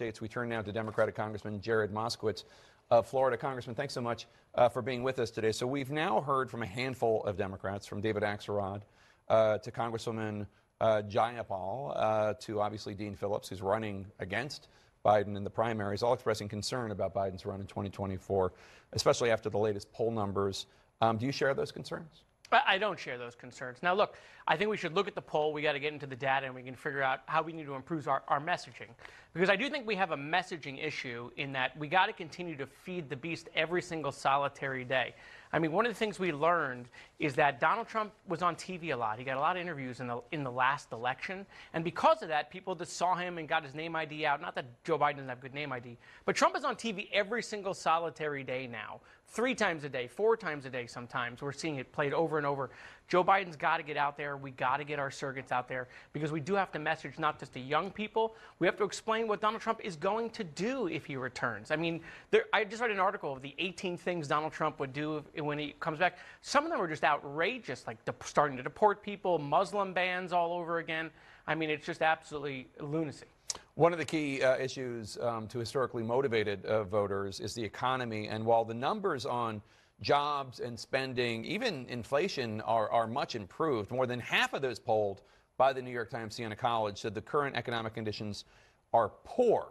States. We turn now to Democratic Congressman Jared Moskowitz of Florida. Congressman, thanks so much uh, for being with us today. So we've now heard from a handful of Democrats, from David Axelrod uh, to Congresswoman uh, Jayapal uh, to obviously Dean Phillips, who's running against Biden in the primaries, all expressing concern about Biden's run in 2024, especially after the latest poll numbers. Um, do you share those concerns? I don't share those concerns. Now, look, I think we should look at the poll. We got to get into the data and we can figure out how we need to improve our, our messaging. Because I do think we have a messaging issue in that we got to continue to feed the beast every single solitary day. I mean, one of the things we learned is that Donald Trump was on TV a lot. He got a lot of interviews in the, in the last election. And because of that, people just saw him and got his name ID out. Not that Joe Biden doesn't have good name ID, but Trump is on TV every single solitary day now, three times a day, four times a day sometimes. We're seeing it played over and over. Joe Biden's got to get out there. We got to get our surrogates out there because we do have to message not just to young people. We have to explain what Donald Trump is going to do if he returns. I mean, there, I just read an article of the 18 things Donald Trump would do if, when he comes back. Some of them are just outrageous, like de- starting to deport people, Muslim bans all over again. I mean, it's just absolutely lunacy. One of the key uh, issues um, to historically motivated uh, voters is the economy. And while the numbers on jobs and spending, even inflation, are, are much improved. More than half of those polled by the New York Times Siena College said the current economic conditions are poor.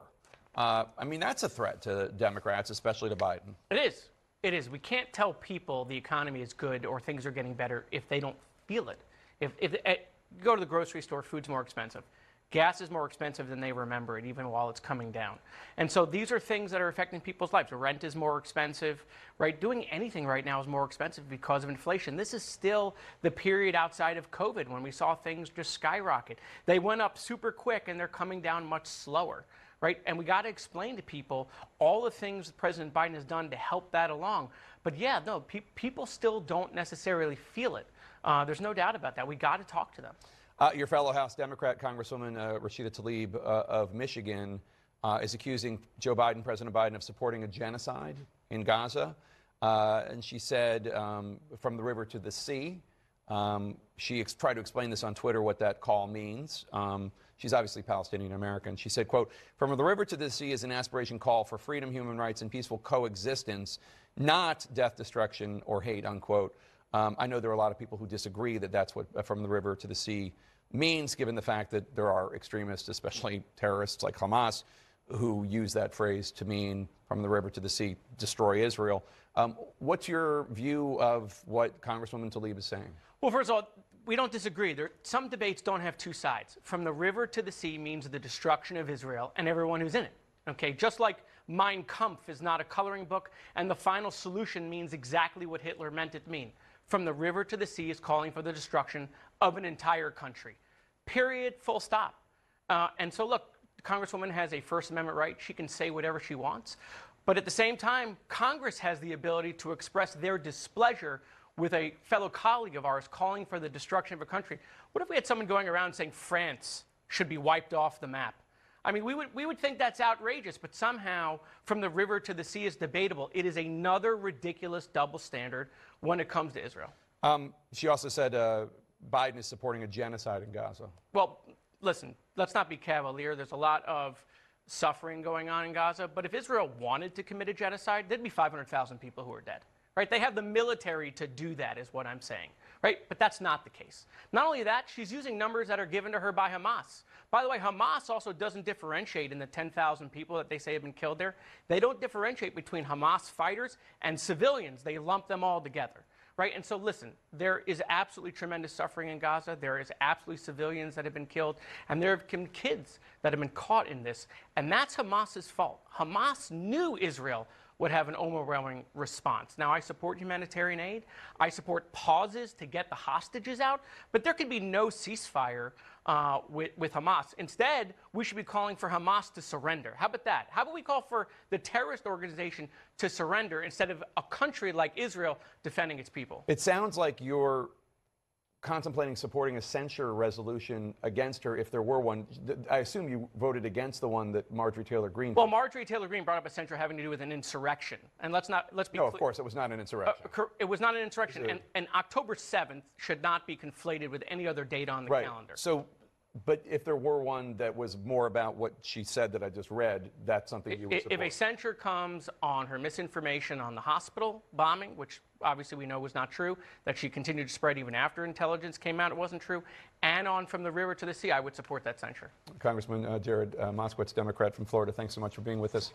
Uh, I mean, that's a threat to Democrats, especially to Biden. It is. It is. We can't tell people the economy is good or things are getting better if they don't feel it. If, if uh, go to the grocery store, food's more expensive. Gas is more expensive than they remember it, even while it's coming down. And so these are things that are affecting people's lives. Rent is more expensive, right? Doing anything right now is more expensive because of inflation. This is still the period outside of COVID when we saw things just skyrocket. They went up super quick and they're coming down much slower, right? And we got to explain to people all the things President Biden has done to help that along. But yeah, no, pe- people still don't necessarily feel it. Uh, there's no doubt about that. We got to talk to them. Uh, your fellow House Democrat, Congresswoman uh, Rashida Tlaib uh, of Michigan, uh, is accusing Joe Biden, President Biden, of supporting a genocide in Gaza. Uh, and she said, um, from the river to the sea. Um, she ex- tried to explain this on Twitter what that call means. Um, she's obviously Palestinian American. She said, quote, from the river to the sea is an aspiration call for freedom, human rights, and peaceful coexistence, not death, destruction, or hate, unquote. Um, I know there are a lot of people who disagree that that's what uh, from the river to the sea means, given the fact that there are extremists, especially terrorists like Hamas, who use that phrase to mean from the river to the sea, destroy Israel. Um, what's your view of what Congresswoman Tlaib is saying? Well, first of all, we don't disagree. There, some debates don't have two sides. From the river to the sea means the destruction of Israel and everyone who's in it. Okay, just like Mein Kampf is not a coloring book, and the final solution means exactly what Hitler meant it to mean from the river to the sea is calling for the destruction of an entire country. Period, full stop. Uh, and so, look, Congresswoman has a First Amendment right. She can say whatever she wants. But at the same time, Congress has the ability to express their displeasure with a fellow colleague of ours calling for the destruction of a country. What if we had someone going around saying France should be wiped off the map? I mean, we would, we would think that's outrageous, but somehow from the river to the sea is debatable. It is another ridiculous double standard when it comes to Israel. Um, she also said uh, Biden is supporting a genocide in Gaza. Well, listen, let's not be cavalier. There's a lot of suffering going on in Gaza, but if Israel wanted to commit a genocide, there'd be 500,000 people who are dead. Right? They have the military to do that, is what I'm saying. Right? But that's not the case. Not only that, she's using numbers that are given to her by Hamas. By the way, Hamas also doesn't differentiate in the 10,000 people that they say have been killed there. They don't differentiate between Hamas fighters and civilians. They lump them all together. Right? And so, listen, there is absolutely tremendous suffering in Gaza. There is absolutely civilians that have been killed. And there have been kids that have been caught in this. And that's Hamas's fault. Hamas knew Israel would have an overwhelming response. Now, I support humanitarian aid. I support pauses to get the hostages out, but there could be no ceasefire uh, with, with Hamas. Instead, we should be calling for Hamas to surrender. How about that? How about we call for the terrorist organization to surrender instead of a country like Israel defending its people? It sounds like you're contemplating supporting a censure resolution against her if there were one. I assume you voted against the one that Marjorie Taylor Greene. Well, Marjorie Taylor Greene brought up a censure having to do with an insurrection, and let's not let's be. No, of course, it was not an insurrection. Uh, it was not an insurrection, and, and, October seventh should not be conflated with any other date on the right. calendar. So. but if there were one that was more about what she said that I just read, that's something you would support. If a censure comes on her misinformation on the hospital bombing, which obviously we know was not true, that she continued to spread even after intelligence came out it wasn't true, and on from the river to the sea, I would support that censure. Congressman uh, Jared uh, Moskowitz, Democrat from Florida, thanks so much for being with us.